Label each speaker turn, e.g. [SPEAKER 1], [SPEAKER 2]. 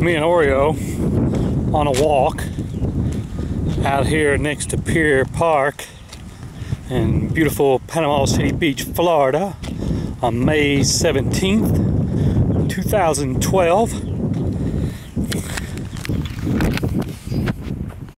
[SPEAKER 1] me and Oreo on a walk out here next to Pier Park in beautiful Panama City Beach, Florida on May 17th, 2012.